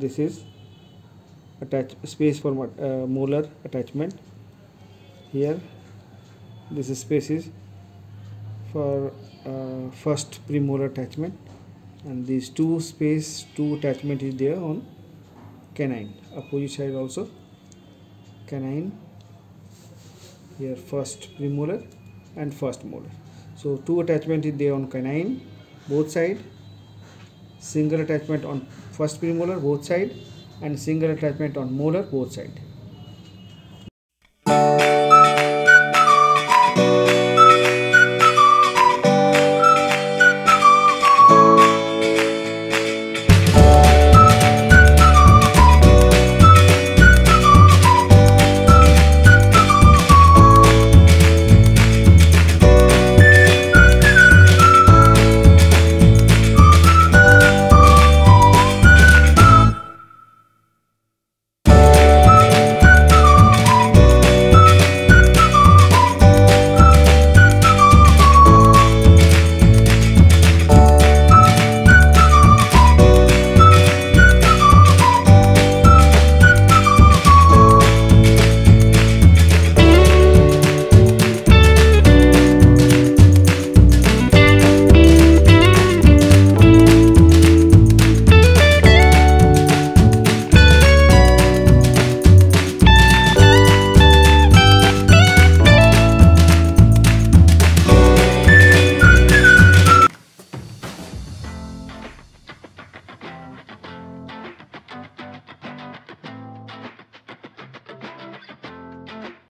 this is attach space for uh, molar attachment. Here this space is for uh, first premolar attachment. And these two space two attachment is there on canine. Opposite side also canine. Here first premolar and first molar. So two attachment is there on canine both side single attachment on first premolar both side and single attachment on molar both side